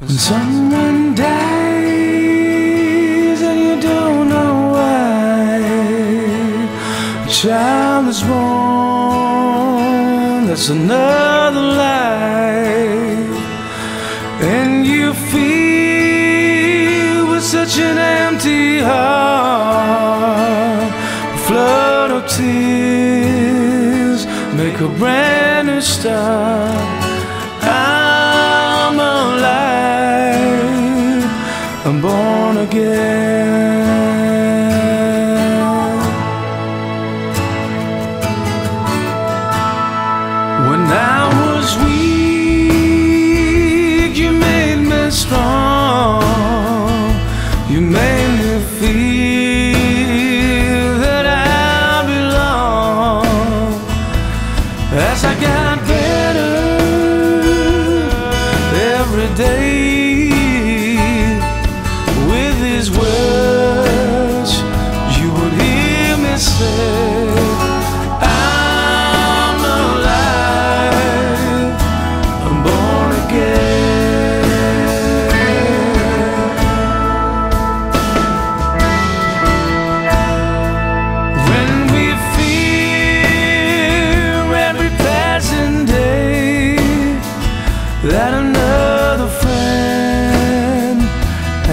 When someone dies and you don't know why, a child is born, that's another life, and you feel with such an empty heart, a flood of tears make a brand new start. Again. When I was weak, you made me strong. You made me feel that I belong. As I got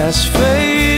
has faded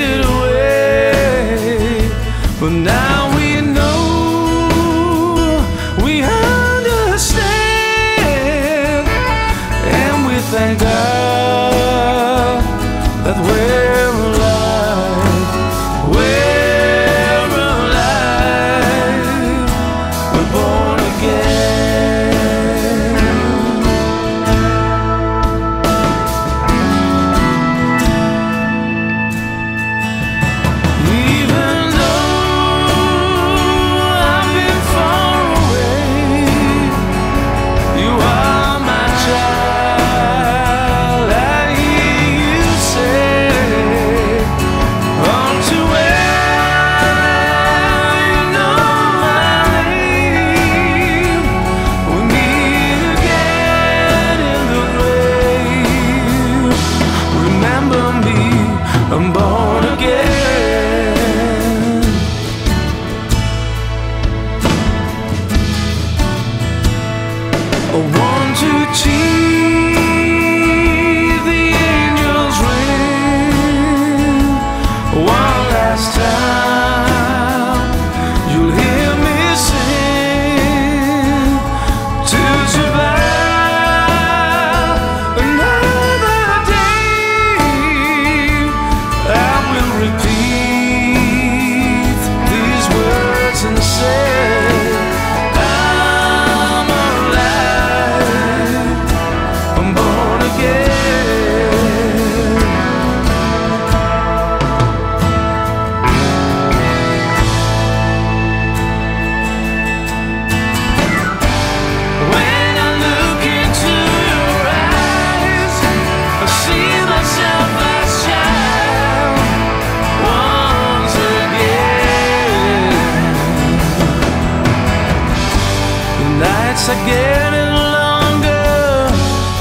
nights are getting longer,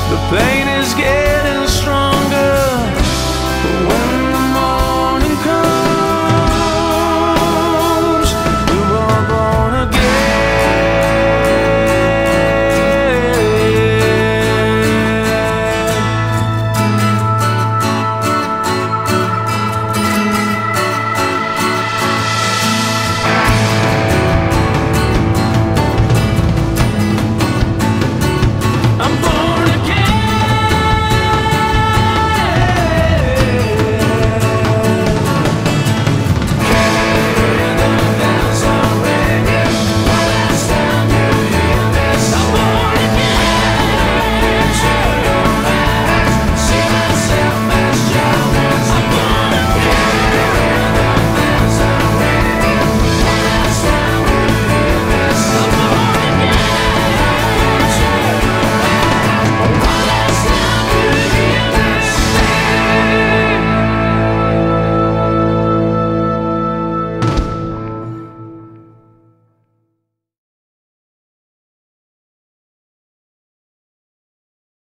the pain is getting stronger.